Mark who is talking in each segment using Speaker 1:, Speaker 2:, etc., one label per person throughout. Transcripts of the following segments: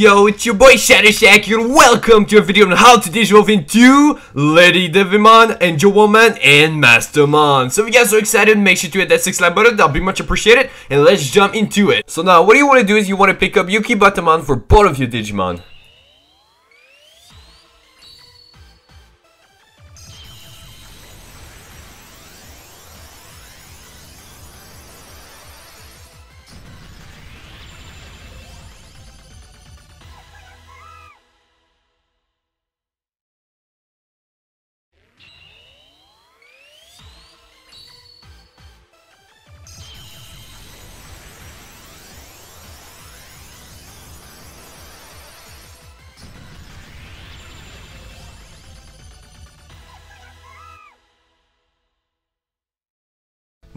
Speaker 1: Yo, it's your boy ShadowShak here welcome to a video on how to digivolve into Lady Devimon, Angewomon, and Mastemon. So if you guys are excited, make sure to hit that 6 like button, that'll be much appreciated, and let's jump into it. So now, what you want to do is you want to pick up YukimiBotamon for both of your Digimon.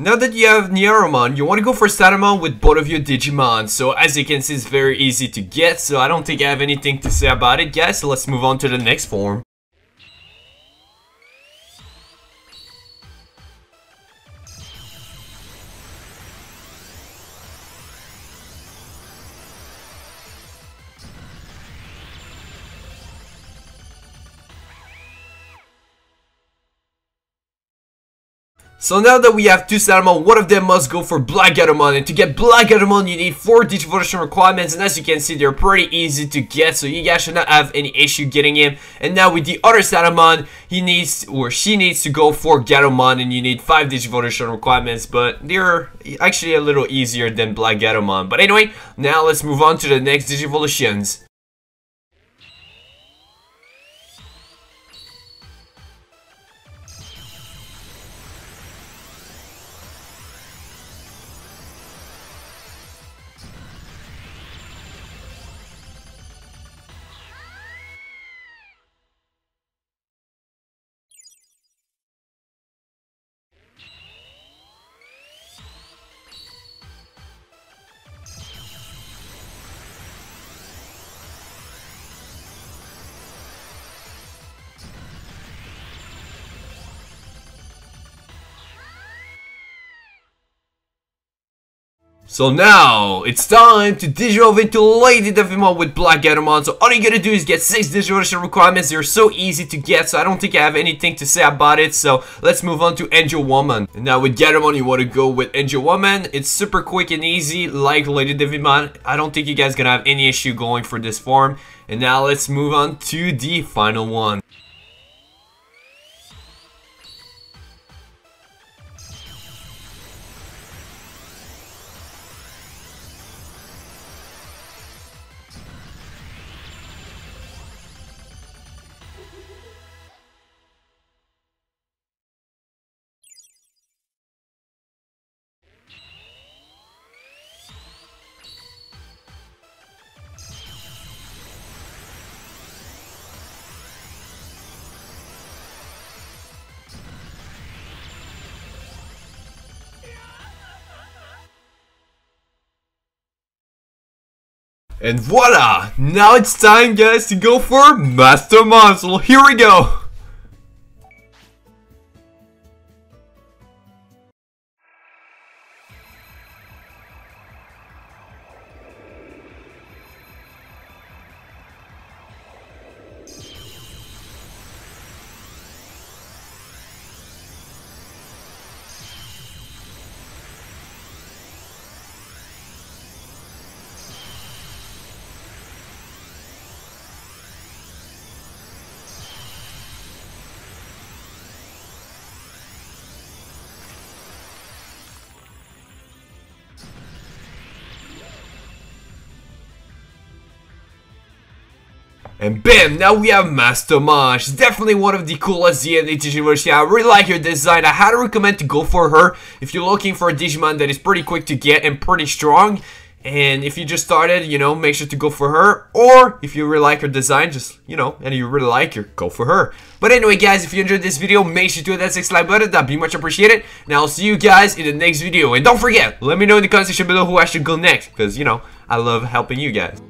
Speaker 1: Now that you have Nyaromon, you want to go for Salamon with both of your Digimon. So as you can see, it's very easy to get, so I don't think I have anything to say about it, guys. So let's move on to the next form. So now that we have two Salamon, one of them must go for Black Gatomon. And to get Black Gatomon, you need 4 Digivolution requirements. And as you can see, they're pretty easy to get. So you guys should not have any issue getting him. And now with the other Salamon, he needs, or she needs to go for Gatomon. And you need 5 Digivolution requirements. But they're actually a little easier than Black Gatomon. But anyway, now let's move on to the next Digivolutions. So now, it's time to digivolve into Lady Devimon with Black Gatomon. So all you gotta do is get 6 digivolution requirements. They're so easy to get, so I don't think I have anything to say about it. So let's move on to Angewomon. And now with Gatomon, you wanna go with Angewomon. It's super quick and easy, like Lady Devimon. I don't think you guys gonna have any issue going for this form. And now let's move on to the final one. And voila! Now it's time guys to go for Master so here we go! And bam, now we have Mastemon. She's definitely one of the coolest DNA Digimon. I really like her design. I highly recommend to go for her if you're looking for a Digimon that is pretty quick to get and pretty strong. And if you just started, you know, make sure to go for her. Or if you really like her design, just, you know, and you really like her, go for her. But anyway, guys, if you enjoyed this video, make sure to hit that 6 like button. That'd be much appreciated. And I'll see you guys in the next video. And don't forget, let me know in the comment section below who I should go next. Because, you know, I love helping you guys.